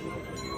Thank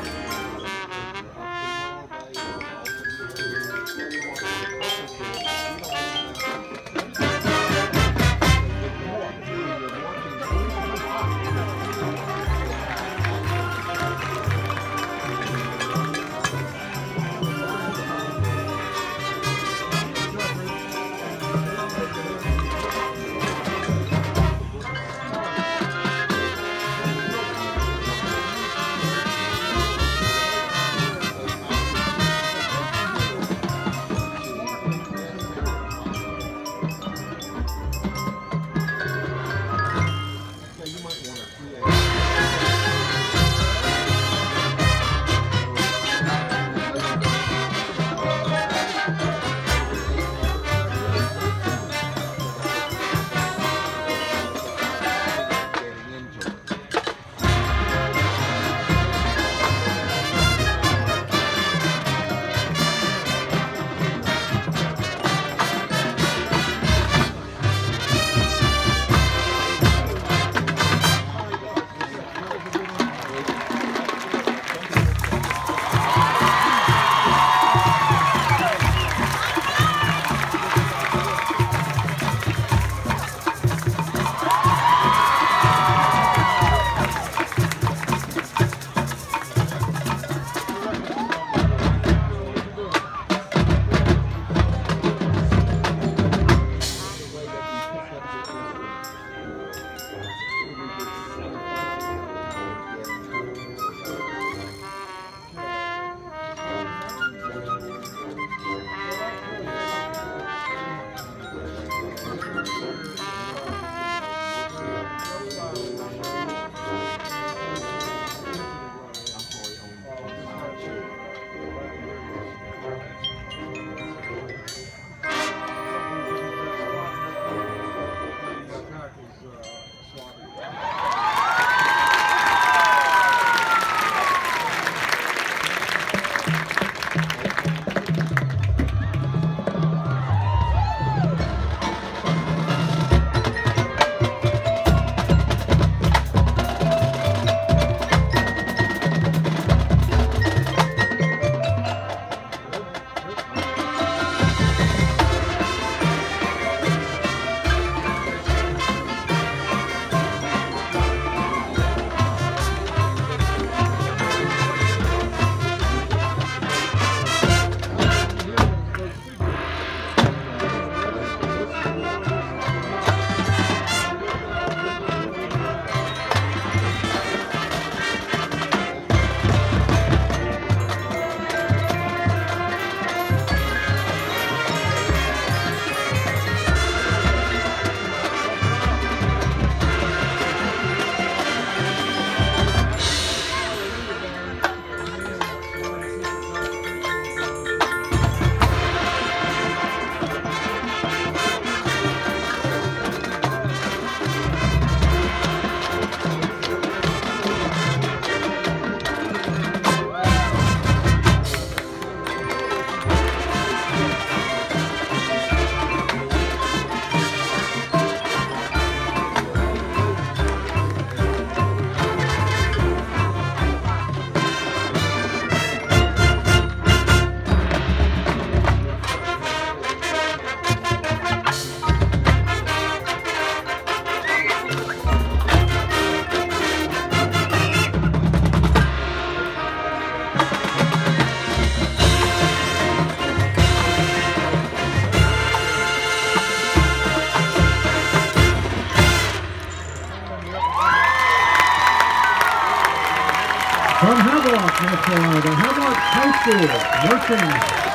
North Carolina, the Havelock High School Marching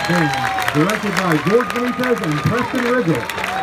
Band, directed by George Benitez and Preston Ridgell.